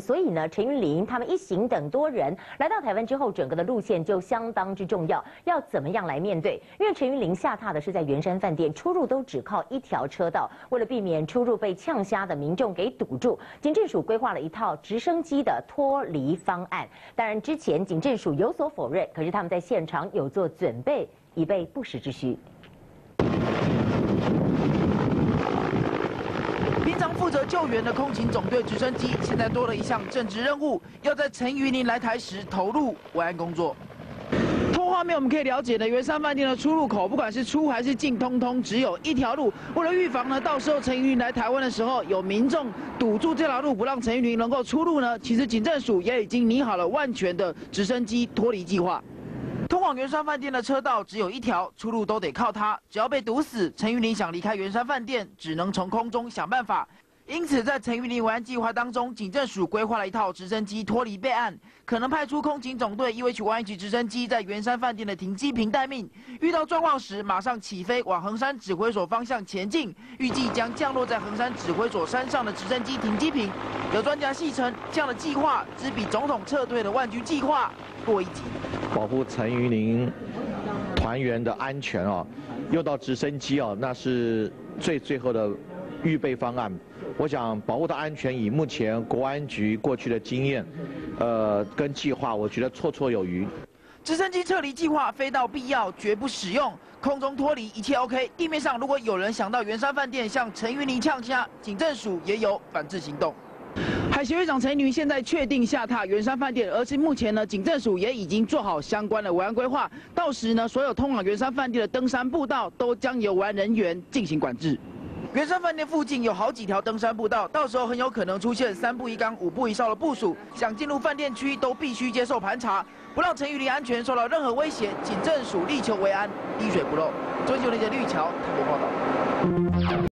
所以呢，陈云林他们一行等多人来到台湾之后，整个的路线就相当之重要，要怎么样来面对？因为陈云林下榻的是在圆山饭店，出入都只靠一条车道，为了避免出入被呛瞎的民众给堵住，警政署规划了一套直升机的脱离方案。当然，之前警政署有所否认，可是他们在现场有做准备，以备不时之需。救援的空勤总队直升机，现在多了一项政治任务，要在陈云林来台时投入维安工作。从画面我们可以了解的，圆山饭店的出入口，不管是出还是进，通通只有一条路。为了预防呢，到时候陈云林来台湾的时候，有民众堵住这条路，不让陈云林能够出入呢，其实警政署也已经拟好了万全的直升机脱离计划。通往圆山饭店的车道只有一条，出入都得靠它。只要被堵死，陈玉林想离开圆山饭店，只能从空中想办法。因此，在陈玉林维安计划当中，警政署规划了一套直升机脱离备案，可能派出空警总队 UH 万一级直升机在圆山饭店的停机坪待命，遇到状况时马上起飞往横山指挥所方向前进。预计将降落在横山指挥所山上的直升机停机坪。有专家戏称，这样的计划只比总统撤退的万军计划弱一级。保护陈云林团员的安全啊，用到直升机啊，那是最最后的预备方案。我想保护的安全，以目前国安局过去的经验，呃，跟计划，我觉得绰绰有余。直升机撤离计划，非到必要绝不使用。空中脱离一切 OK，地面上如果有人想到圆山饭店向陈云林呛虾，警政署也有反制行动。海协会长陈云现在确定下榻圆山饭店，而且目前呢，警政署也已经做好相关的维安规划。到时呢，所有通往圆山饭店的登山步道都将由维安人员进行管制。圆山饭店附近有好几条登山步道，到时候很有可能出现三步一岗、五步一哨的部署，想进入饭店区都必须接受盘查，不让陈玉林安全受到任何威胁。警政署力求为安，滴水不漏。追求记者绿桥台北报道。